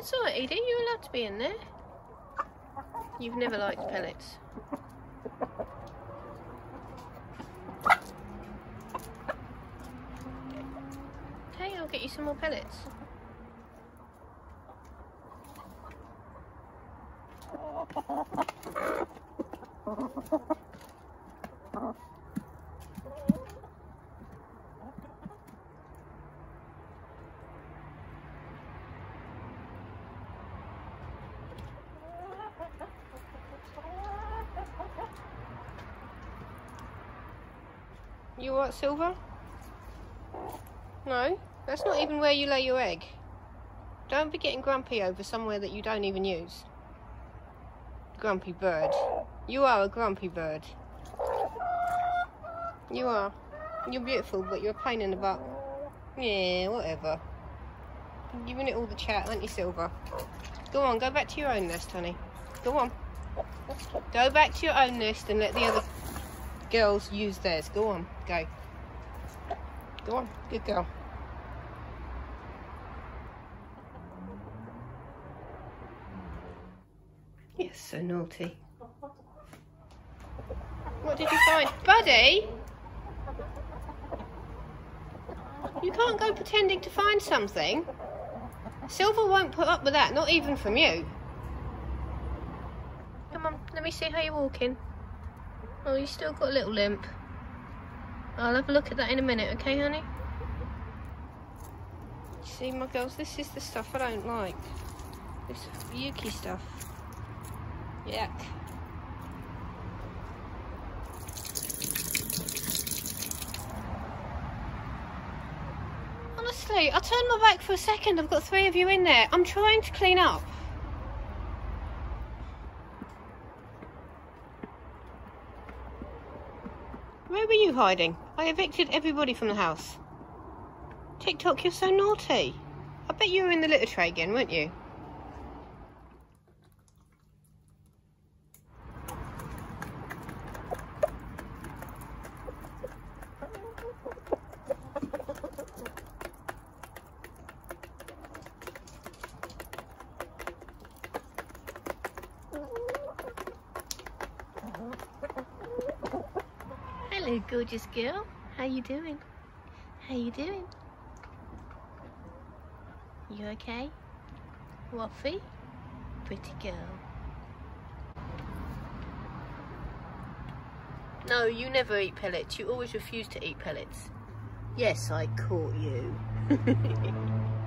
That's all right, Edie. You're allowed to be in there. You've never liked pellets. Okay, I'll get you some more pellets. You what, Silver? No, that's not even where you lay your egg. Don't be getting grumpy over somewhere that you don't even use. Grumpy bird. You are a grumpy bird. You are. You're beautiful, but you're a pain in the butt. Yeah, whatever. You're giving it all the chat, aren't you, Silver? Go on, go back to your own nest, honey. Go on. Go back to your own nest and let the other girls use theirs. Go on, go. Go on, good girl. Yes, so naughty. What did you find? Buddy? You can't go pretending to find something. Silver won't put up with that, not even from you. Come on, let me see how you're walking. Oh, you still got a little limp. I'll have a look at that in a minute, okay, honey? See, my girls, this is the stuff I don't like. This yucky stuff. Yuck. Honestly, I turned my back for a second. I've got three of you in there. I'm trying to clean up. Where were you hiding? I evicted everybody from the house. TikTok, you're so naughty. I bet you were in the litter tray again, weren't you? Hello, gorgeous girl. How you doing? How you doing? You okay? Waffy? Pretty girl. No, you never eat pellets. You always refuse to eat pellets. Yes, I caught you.